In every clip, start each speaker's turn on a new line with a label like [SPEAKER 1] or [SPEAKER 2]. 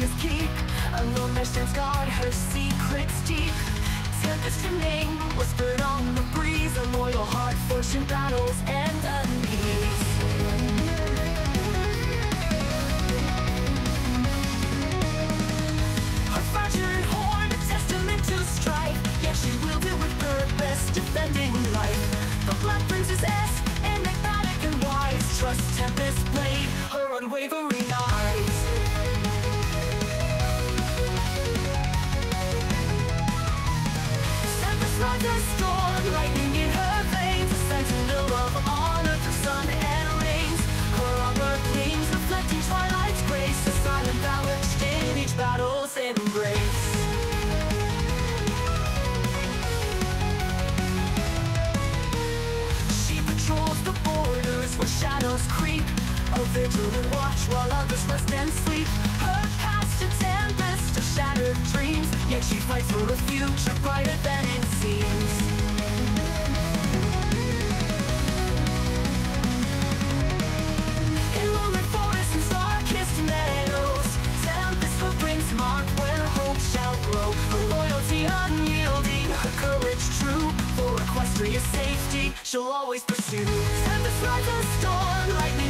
[SPEAKER 1] warriors keep. Alone there stands guard, her secrets deep. Tempest her name, whispered on the breeze A loyal heart in battles and unease. Her fractured horn, a testament to strife. Yet she wielded with purpose, defending life. The Black Princess, enigmatic and wise. Trust Tempest shadows creep. A vigilant watch while others rest and sleep. Her past a tempest of shattered dreams Yet she fights for a future brighter than For Equestria's safety, she'll always pursue. Tempest rides a storm, lightning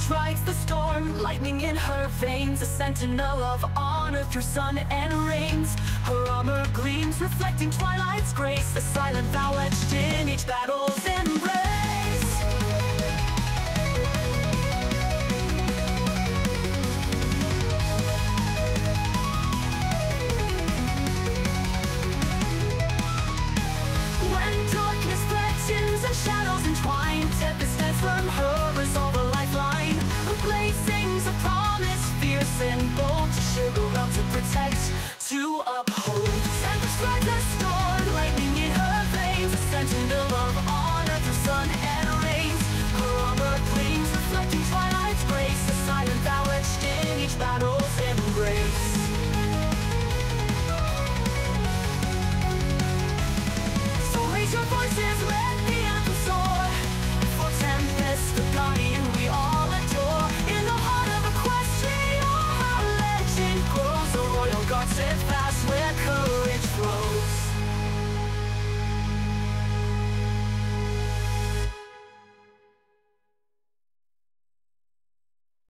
[SPEAKER 1] Tempest rides the storm, lightning in her veins A sentinel of honor through sun and rains. Her armor gleams, reflecting twilight's grace. A silent vow protect, to uphold. Tempest strikes a storm, lightning in her veins, a sentinel of honor through sun and você está